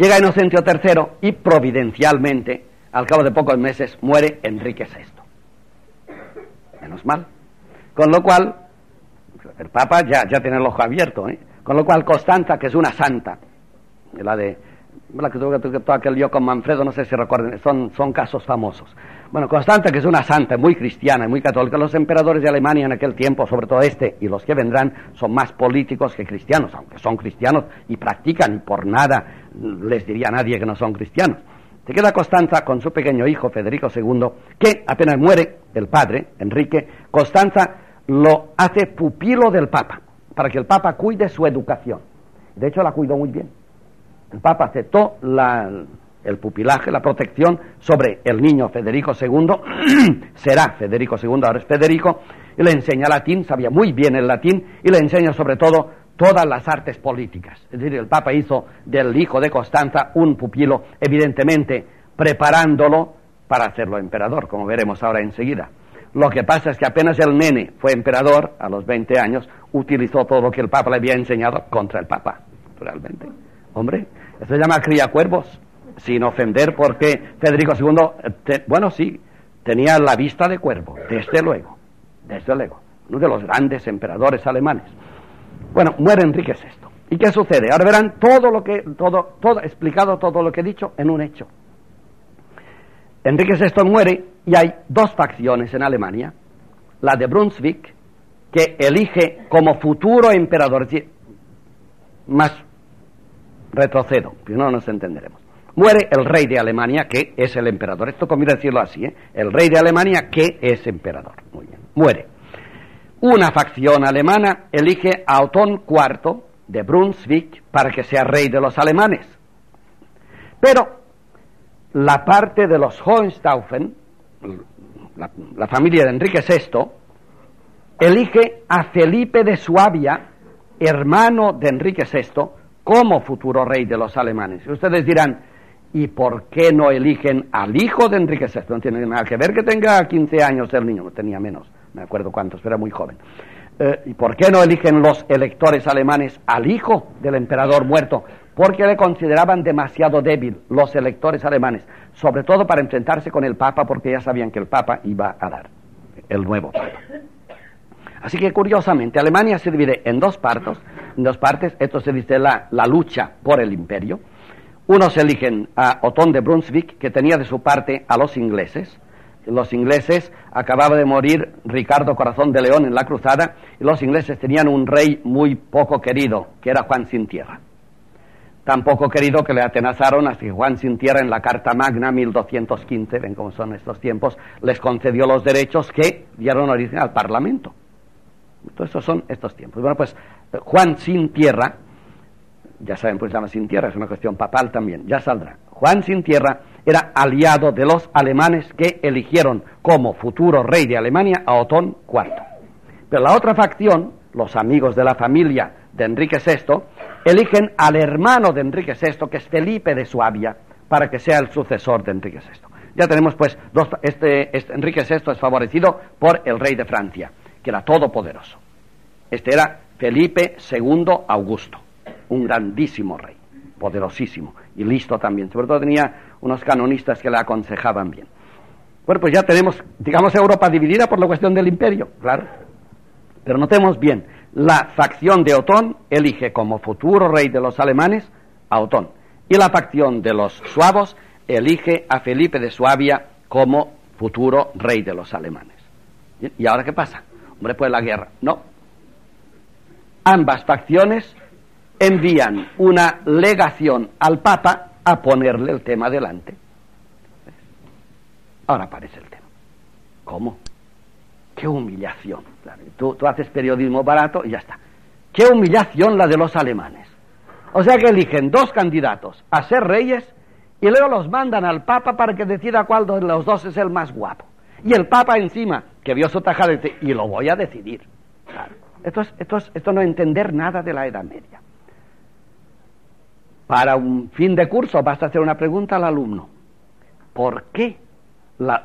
Llega Inocencio III y providencialmente, al cabo de pocos meses, muere Enrique VI. Menos mal. Con lo cual, el Papa ya, ya tiene el ojo abierto, ¿eh? Con lo cual, Constanza, que es una santa, la de la que tuvo todo aquel lío con Manfredo, no sé si recuerden, son, son casos famosos. Bueno, Constanza, que es una santa, muy cristiana y muy católica, los emperadores de Alemania en aquel tiempo, sobre todo este y los que vendrán, son más políticos que cristianos, aunque son cristianos y practican, por nada les diría a nadie que no son cristianos. Se queda Constanza con su pequeño hijo, Federico II, que apenas muere el padre, Enrique, Constanza lo hace pupilo del Papa, para que el Papa cuide su educación. De hecho, la cuidó muy bien. El Papa aceptó el pupilaje, la protección sobre el niño Federico II, será Federico II, ahora es Federico, y le enseña latín, sabía muy bien el latín, y le enseña sobre todo todas las artes políticas. Es decir, el Papa hizo del hijo de Constanza un pupilo, evidentemente preparándolo para hacerlo emperador, como veremos ahora enseguida. Lo que pasa es que apenas el nene fue emperador, a los 20 años, utilizó todo lo que el Papa le había enseñado contra el Papa, realmente. Hombre, esto se llama cría cuervos, sin ofender, porque Federico II, bueno, sí, tenía la vista de cuervo, desde luego, desde luego, uno de los grandes emperadores alemanes. Bueno, muere Enrique VI. ¿Y qué sucede? Ahora verán todo lo que, todo, todo, explicado todo lo que he dicho en un hecho. Enrique VI muere y hay dos facciones en Alemania, la de Brunswick, que elige como futuro emperador, más retrocedo, si no nos entenderemos. Muere el rey de Alemania, que es el emperador. Esto conviene decirlo así, ¿eh? El rey de Alemania, que es emperador. Muy bien. Muere. Una facción alemana elige a Otón IV de Brunswick para que sea rey de los alemanes. Pero la parte de los Hohenstaufen, la, familia de Enrique VI, elige a Felipe de Suabia, hermano de Enrique VI, como futuro rey de los alemanes. Y ustedes dirán, ¿y por qué no eligen al hijo de Enrique VI? No tiene nada que ver que tenga 15 años el niño, no tenía menos, me acuerdo cuántos, pero era muy joven. Eh, ¿Y por qué no eligen los electores alemanes al hijo del emperador muerto? Porque le consideraban demasiado débil los electores alemanes, sobre todo para enfrentarse con el Papa, porque ya sabían que el Papa iba a dar el nuevo Papa. Así que curiosamente, Alemania se divide en dos partes, en dos partes, esto se dice la, la lucha por el imperio. Unos eligen a Otón de Brunswick, que tenía de su parte a los ingleses. Los ingleses, acababa de morir Ricardo Corazón de León en la cruzada, y los ingleses tenían un rey muy poco querido, que era Juan sin tierra. Tan poco querido que le atenazaron hasta que Juan sin tierra en la Carta Magna 1215, ven cómo son estos tiempos, les concedió los derechos que dieron origen al Parlamento. Entonces, estos son estos tiempos. Bueno, pues Juan sin tierra, ya saben, pues llama sin tierra, es una cuestión papal también, ya saldrá. Juan sin tierra era aliado de los alemanes que eligieron como futuro rey de Alemania a Otón IV. Pero la otra facción, los amigos de la familia de Enrique VI, eligen al hermano de Enrique VI, que es Felipe de Suabia, para que sea el sucesor de Enrique VI. Ya tenemos pues, dos, este, este Enrique VI es favorecido por el rey de Francia que era todopoderoso. Este era Felipe II Augusto, un grandísimo rey, poderosísimo y listo también. Sobre todo tenía unos canonistas que le aconsejaban bien. Bueno, pues ya tenemos, digamos, Europa dividida por la cuestión del imperio, claro. Pero notemos bien, la facción de Otón elige como futuro rey de los alemanes a Otón. Y la facción de los suavos elige a Felipe de Suabia como futuro rey de los alemanes. ¿Y ahora qué pasa? Hombre, pues la guerra. No. Ambas facciones envían una legación al Papa a ponerle el tema delante. Ahora aparece el tema. ¿Cómo? Qué humillación. tú, tú haces periodismo barato y ya está. Qué humillación la de los alemanes. O sea que eligen dos candidatos a ser reyes y luego los mandan al Papa para que decida cuál de los dos es el más guapo. Y el Papa encima, que vio su tajada, dice, y lo voy a decidir. Esto, es, esto, es, esto no entender nada de la Edad Media. Para un fin de curso basta hacer una pregunta al alumno. ¿Por qué las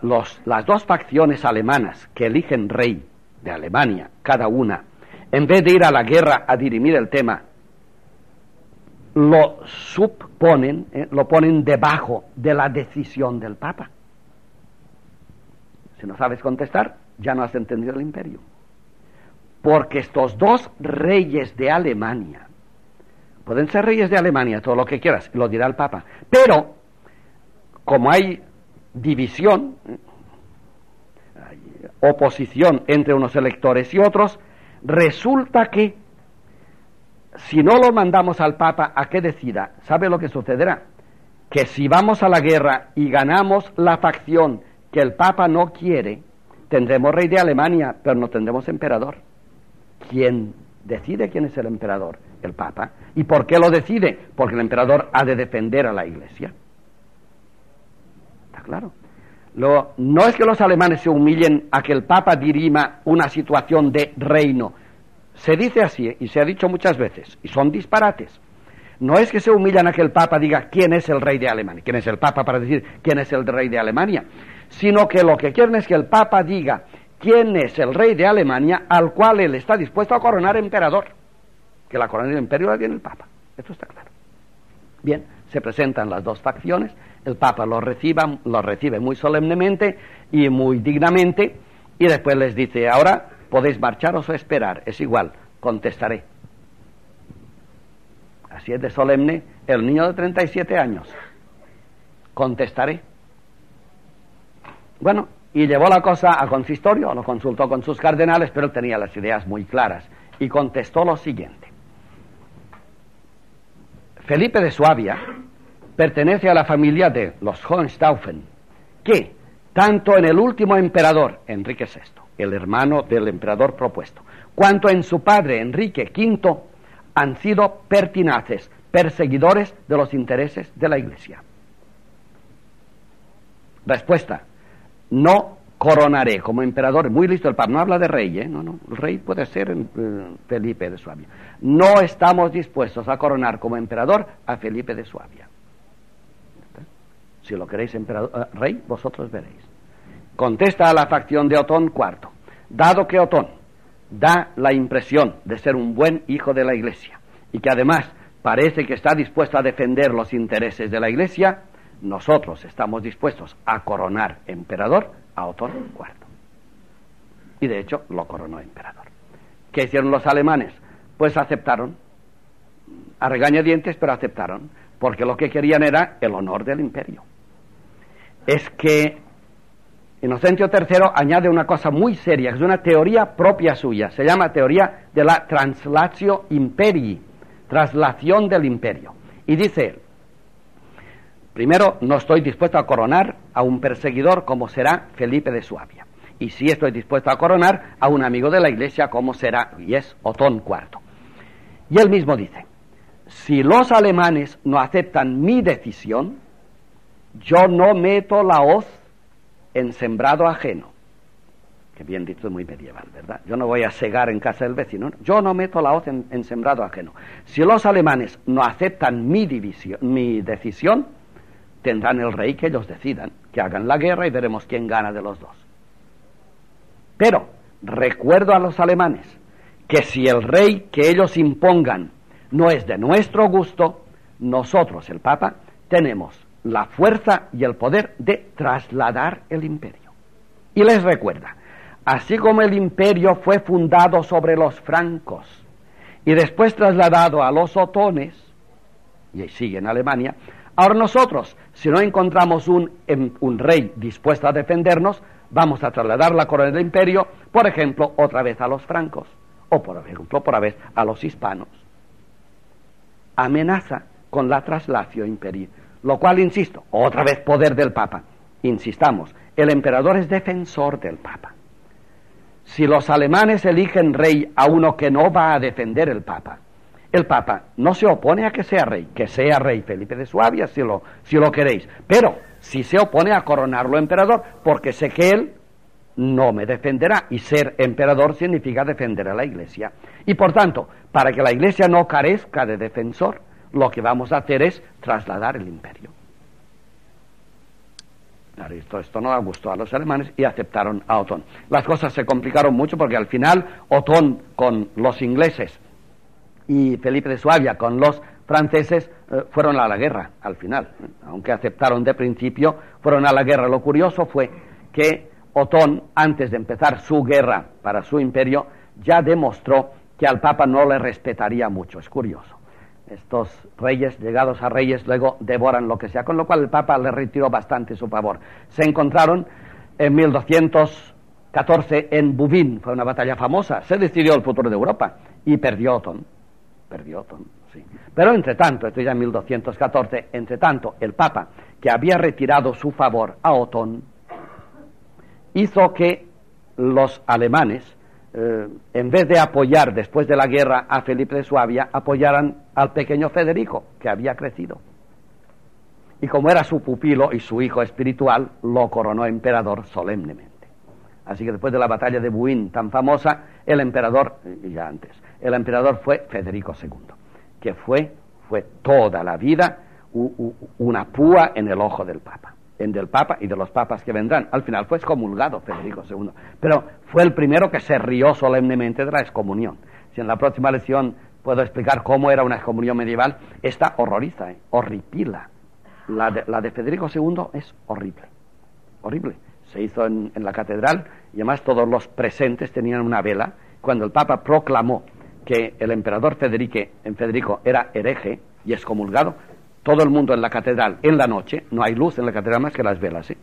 dos facciones alemanas que eligen rey de Alemania, cada una, en vez de ir a la guerra a dirimir el tema, lo subponen, eh, lo ponen debajo de la decisión del Papa. Si no sabes contestar, ya no has entendido el imperio. Porque estos dos reyes de Alemania, pueden ser reyes de Alemania, todo lo que quieras, lo dirá el Papa, pero como hay división, oposición entre unos electores y otros, resulta que si no lo mandamos al Papa a que decida, ¿sabe lo que sucederá? Que si vamos a la guerra y ganamos la facción que el Papa no quiere, tendremos rey de Alemania, pero no tendremos emperador. ¿Quién decide quién es el emperador? El Papa. ¿Y por qué lo decide? Porque el emperador ha de defender a la Iglesia. Está claro. no es que los alemanes se humillen a que el Papa dirima una situación de reino, se dice así y se ha dicho muchas veces, y son disparates. No es que se humillan a que el Papa diga quién es el rey de Alemania, quién es el Papa para decir quién es el rey de Alemania, sino que lo que quieren es que el Papa diga quién es el rey de Alemania al cual él está dispuesto a coronar emperador. Que la corona del imperio la tiene el Papa. Esto está claro. Bien, se presentan las dos facciones, el Papa los, reciba, los recibe muy solemnemente y muy dignamente, y después les dice, ahora podéis marcharos o esperar, es igual, contestaré. Así es de solemne el niño de 37 años. Contestaré. Bueno, y llevó la cosa a consistorio, lo consultó con sus cardenales, pero él tenía las ideas muy claras y contestó lo siguiente. Felipe de Suabia pertenece a la familia de los Hohenstaufen, que, tanto en el último emperador, Enrique VI, el hermano del emperador propuesto, cuanto en su padre Enrique V han sido pertinaces, perseguidores de los intereses de la Iglesia. Respuesta, no coronaré como emperador, muy listo el Papa, no habla de rey, ¿eh? no, no, el rey puede ser eh, Felipe de Suabia. No estamos dispuestos a coronar como emperador a Felipe de Suabia. Si lo queréis emperador, eh, rey, vosotros veréis contesta a la facción de Otón IV, dado que Otón da la impresión de ser un buen hijo de la Iglesia y que además parece que está dispuesto a defender los intereses de la Iglesia, nosotros estamos dispuestos a coronar emperador a Otón IV. Y de hecho lo coronó emperador. ¿Qué hicieron los alemanes? Pues aceptaron, a regañadientes, pero aceptaron, porque lo que querían era el honor del imperio. Es que Inocencio III añade una cosa muy seria, que es una teoría propia suya, se llama teoría de la translatio imperii, traslación del imperio. Y dice primero, no estoy dispuesto a coronar a un perseguidor como será Felipe de Suabia. Y sí estoy dispuesto a coronar a un amigo de la iglesia como será, y es Otón IV. Y él mismo dice, si los alemanes no aceptan mi decisión, yo no meto la hoz en sembrado ajeno. Que bien dicho, muy medieval, ¿verdad? Yo no voy a cegar en casa del vecino. Yo no meto la hoz en, sembrado ajeno. Si los alemanes no aceptan mi decisión, tendrán el rey que ellos decidan, que hagan la guerra y veremos quién gana de los dos. Pero recuerdo a los alemanes que si el rey que ellos impongan no es de nuestro gusto, nosotros, el Papa, tenemos la fuerza y el poder de trasladar el imperio. Y les recuerda, así como el imperio fue fundado sobre los francos y después trasladado a los otones, y sigue en Alemania, ahora nosotros, si no encontramos un, em, un rey dispuesto a defendernos, vamos a trasladar la corona del imperio, por ejemplo, otra vez a los francos, o por ejemplo, otra vez a los hispanos. Amenaza con la traslación imperial lo cual, insisto, otra vez poder del Papa. Insistamos, el emperador es defensor del Papa. Si los alemanes eligen rey a uno que no va a defender el Papa, el Papa no se opone a que sea rey, que sea rey Felipe de Suabia si lo, lo queréis, pero si se opone a coronarlo emperador, porque sé que él no me defenderá y ser emperador significa defender a la iglesia. Y por tanto, para que la iglesia no carezca de defensor, lo que vamos a hacer es trasladar el imperio. Esto, esto no gustó a los alemanes y aceptaron a Otón. Las cosas se complicaron mucho porque al final Otón con los ingleses y Felipe de Suabia con los franceses eh, fueron a la guerra al final, aunque aceptaron de principio, fueron a la guerra. Lo curioso fue que Otón, antes de empezar su guerra para su imperio, ya demostró que al Papa no le respetaría mucho. Es curioso. Estos reyes, llegados a reyes, luego devoran lo que sea, con lo cual el Papa le retiró bastante su favor. Se encontraron en 1214 en Bouvines, fue una batalla famosa, se decidió el futuro de Europa y perdió Otón. Perdió Otón, sí. Pero entre tanto, esto ya en 1214, entre tanto, el Papa, que había retirado su favor a Otón, hizo que los alemanes eh, en vez de apoyar después de la guerra a Felipe de Suabia, apoyaran al pequeño Federico, que había crecido. Y como era su pupilo y su hijo espiritual, lo coronó emperador solemnemente. Así que después de la batalla de Buin tan famosa, el emperador, ya antes, el emperador fue Federico II, que fue, fue toda la vida una púa en el ojo del Papa en del Papa y de los papas que vendrán. Al final fue excomulgado Federico II, pero fue el primero que se rió solemnemente de la excomunión. Si en la próxima lección puedo explicar cómo era una excomunión medieval, esta horroriza, ¿eh? horripila. La de, Federico II es horrible, horrible. Se hizo en, la catedral y además todos los presentes tenían una vela. Cuando el Papa proclamó que el emperador Federico, en Federico era hereje y excomulgado, todo el mundo en la catedral en la noche, no hay luz en la catedral más que las velas, ¿sí?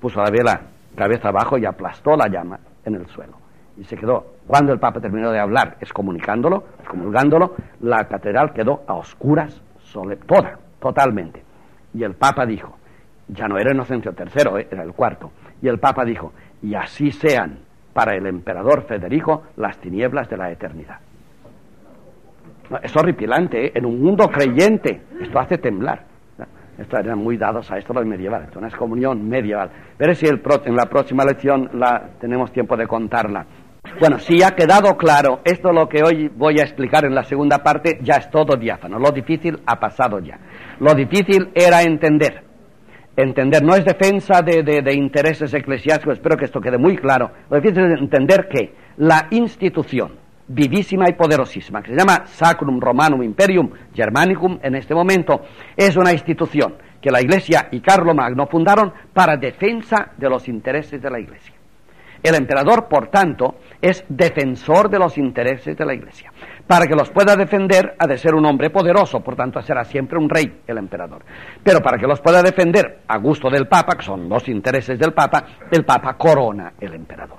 Puso la vela cabeza abajo y aplastó la llama en el suelo. Y se quedó, cuando el Papa terminó de hablar, excomunicándolo, excomulgándolo, la catedral quedó a oscuras, sole, toda, totalmente. Y el Papa dijo, ya no era Inocencio III, ¿eh? era el cuarto, y el Papa dijo, y así sean para el emperador Federico las tinieblas de la eternidad. Es horripilante, ¿eh? en un mundo creyente. Esto hace temblar. Estos eran muy dados a esto los medievales, una excomunión medieval. Pero si el en la próxima lección la, tenemos tiempo de contarla. Bueno, si ha quedado claro, esto lo que hoy voy a explicar en la segunda parte ya es todo diáfano. Lo difícil ha pasado ya. Lo difícil era entender. Entender, no es defensa de, intereses eclesiásticos, espero que esto quede muy claro. Lo difícil es entender que la institución, vivísima y poderosísima, que se llama Sacrum Romanum Imperium Germanicum en este momento, es una institución que la Iglesia y Carlo Magno fundaron para defensa de los intereses de la Iglesia. El emperador, por tanto, es defensor de los intereses de la Iglesia. Para que los pueda defender, ha de ser un hombre poderoso, por tanto, será siempre un rey el emperador. Pero para que los pueda defender a gusto del Papa, que son los intereses del Papa, el Papa corona el emperador.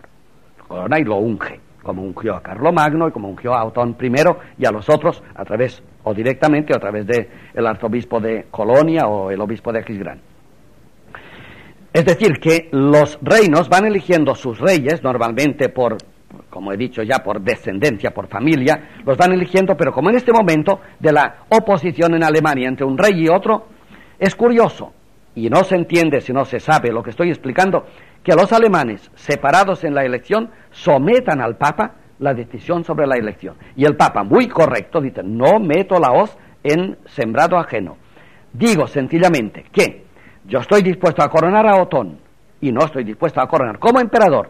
Corona y lo unge como ungió a Magno y como ungió a Otón I y a los otros a través, o directamente, o a través del el arzobispo de Colonia o el obispo de Aquisgrán. Es decir, que los reinos van eligiendo sus reyes, normalmente por, como he dicho ya, por descendencia, por familia, los van eligiendo, pero como en este momento de la oposición en Alemania entre un rey y otro, es curioso, y no se entiende si no se sabe lo que estoy explicando, que los alemanes, separados en la elección, sometan al Papa la decisión sobre la elección. Y el Papa, muy correcto, dice, no meto la hoz en sembrado ajeno. Digo sencillamente que yo estoy dispuesto a coronar a Otón y no estoy dispuesto a coronar como emperador.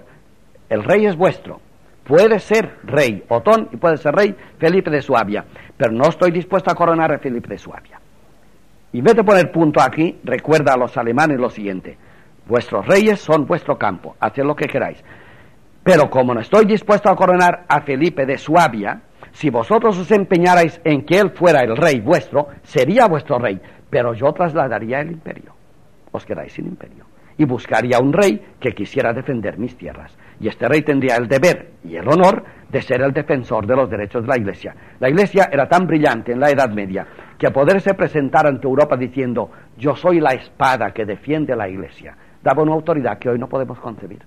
El rey es vuestro. Puede ser rey Otón y puede ser rey Felipe de Suabia, pero no estoy dispuesto a coronar a Felipe de Suabia. Y en vez de poner punto aquí, recuerda a los alemanes lo siguiente. Vuestros reyes son vuestro campo, haced lo que queráis. Pero como no estoy dispuesto a coronar a Felipe de Suabia, si vosotros os empeñarais en que él fuera el rey vuestro, sería vuestro rey, pero yo trasladaría el imperio. Os quedáis sin imperio. Y buscaría un rey que quisiera defender mis tierras. Y este rey tendría el deber y el honor de ser el defensor de los derechos de la Iglesia. La Iglesia era tan brillante en la Edad Media que a poderse presentar ante Europa diciendo yo soy la espada que defiende la Iglesia, daba una autoridad que hoy no podemos concebir.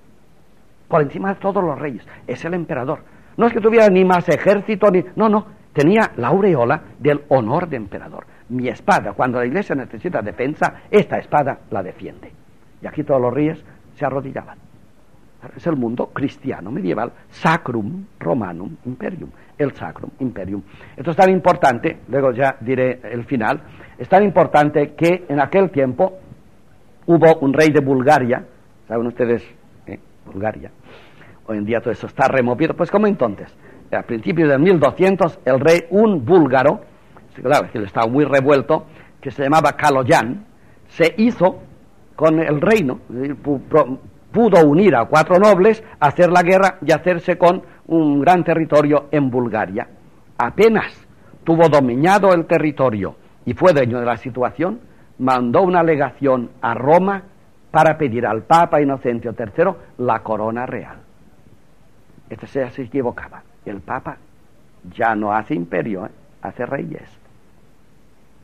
Por encima de todos los reyes, es el emperador. No es que tuviera ni más ejército, ni... No, no, tenía la aureola del honor de emperador. Mi espada, cuando la iglesia necesita defensa, esta espada la defiende. Y aquí todos los reyes se arrodillaban. Es el mundo cristiano medieval, Sacrum Romanum Imperium, el Sacrum Imperium. Esto es tan importante, luego ya diré el final, es tan importante que en aquel tiempo hubo un rey de Bulgaria, ¿saben ustedes? Eh? Bulgaria. Hoy en día todo eso está removido. Pues como entonces, a principios del 1200, el rey, un búlgaro, claro, que estaba muy revuelto, que se llamaba Kaloyan, se hizo con el reino, pudo unir a cuatro nobles, hacer la guerra y hacerse con un gran territorio en Bulgaria. Apenas tuvo dominado el territorio y fue dueño de la situación, mandó una legación a Roma para pedir al Papa Inocencio III la corona real. Este se equivocaba. El Papa ya no hace imperio, ¿eh? hace reyes.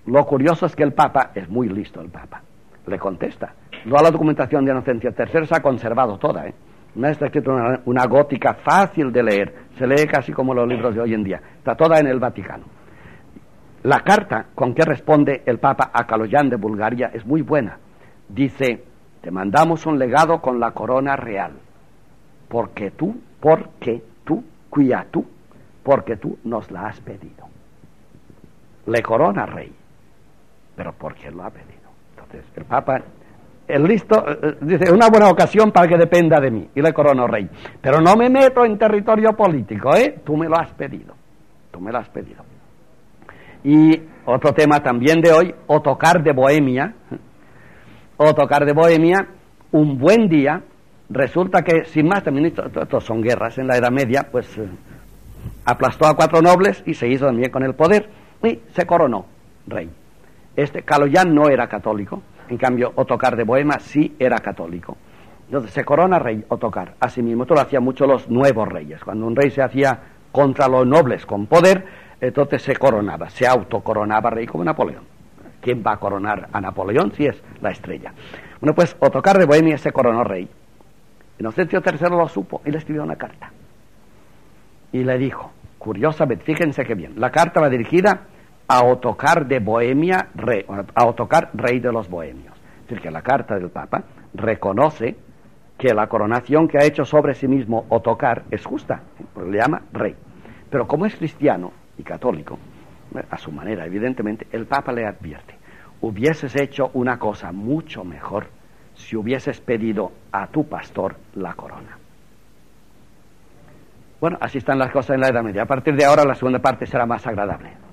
Lo curioso es que el Papa es muy listo, el Papa. Le contesta. Toda la documentación de Inocencio III se ha conservado toda. ¿eh? No está escrito una, una gótica fácil de leer. Se lee casi como los libros de hoy en día. Está toda en el Vaticano. La carta con que responde el Papa a Kaloyan de Bulgaria es muy buena. Dice, te mandamos un legado con la corona real, porque tú, porque tú, cuya tú, porque tú nos la has pedido. Le corona rey, pero porque lo ha pedido. Entonces, el Papa, el listo, eh, eh, dice, una buena ocasión para que dependa de mí, y le corono rey. Pero no me meto en territorio político, ¿eh? Tú me lo has pedido, tú me lo has pedido. Y otro tema también de hoy, o tocar de Bohemia, o tocar de Bohemia, un buen día, resulta que, sin más, también estos son guerras en la Edad Media, pues eh, aplastó a cuatro nobles y se hizo también con el poder y se coronó rey. Este Caloyan no era católico, en cambio Otocar de Bohemia sí era católico. Entonces se corona rey Otocar. Asimismo, esto lo hacían mucho los nuevos reyes. Cuando un rey se hacía contra los nobles con poder, entonces se coronaba, se autocoronaba rey como Napoleón. ¿Quién va a coronar a Napoleón si es la estrella? Bueno, pues Otocar de Bohemia se coronó rey. Inocencio III lo supo y le escribió una carta. Y le dijo, curiosamente, fíjense qué bien, la carta va dirigida a Otocar de Bohemia, rey, a Otocar, rey de los bohemios. Es decir, que la carta del Papa reconoce que la coronación que ha hecho sobre sí mismo Otocar es justa, porque le llama rey. Pero como es cristiano, y católico, a su manera, evidentemente, el Papa le advierte, hubieses hecho una cosa mucho mejor si hubieses pedido a tu pastor la corona. Bueno, así están las cosas en la Edad Media. A partir de ahora la segunda parte será más agradable.